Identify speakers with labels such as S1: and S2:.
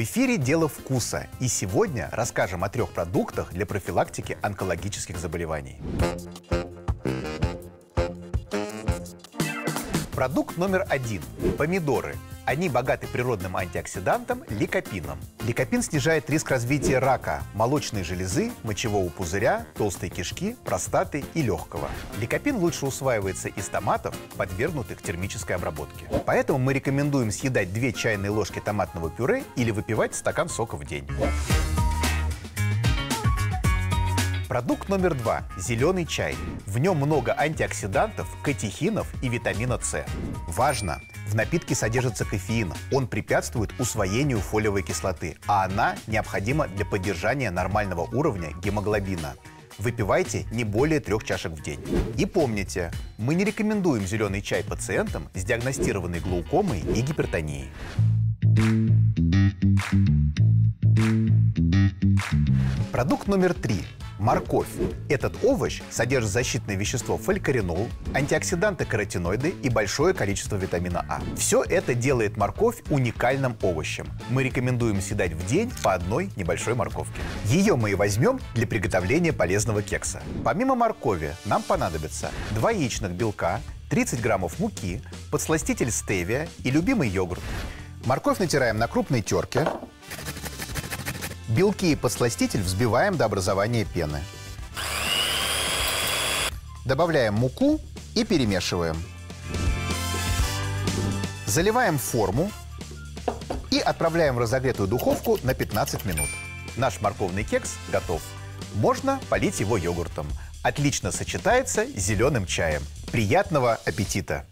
S1: В эфире «Дело вкуса» и сегодня расскажем о трех продуктах для профилактики онкологических заболеваний. Продукт номер один – помидоры. Они богаты природным антиоксидантом – ликопином. Ликопин снижает риск развития рака, молочной железы, мочевого пузыря, толстой кишки, простаты и легкого. Ликопин лучше усваивается из томатов, подвергнутых термической обработке. Поэтому мы рекомендуем съедать 2 чайные ложки томатного пюре или выпивать стакан сока в день. Продукт номер два – зеленый чай. В нем много антиоксидантов, катехинов и витамина С. Важно! В напитке содержится кофеин. Он препятствует усвоению фолиевой кислоты, а она необходима для поддержания нормального уровня гемоглобина. Выпивайте не более трех чашек в день. И помните, мы не рекомендуем зеленый чай пациентам с диагностированной глаукомой и гипертонией. Продукт номер три Морковь. Этот овощ содержит защитное вещество фолькаринол, антиоксиданты каротиноиды и большое количество витамина А. Все это делает морковь уникальным овощем. Мы рекомендуем съедать в день по одной небольшой морковке. Ее мы и возьмем для приготовления полезного кекса. Помимо моркови нам понадобится 2 яичных белка, 30 граммов муки, подсластитель стевия и любимый йогурт. Морковь натираем на крупной терке, Белки и подсластитель взбиваем до образования пены. Добавляем муку и перемешиваем. Заливаем форму и отправляем в разогретую духовку на 15 минут. Наш морковный кекс готов. Можно полить его йогуртом. Отлично сочетается с зеленым чаем. Приятного аппетита!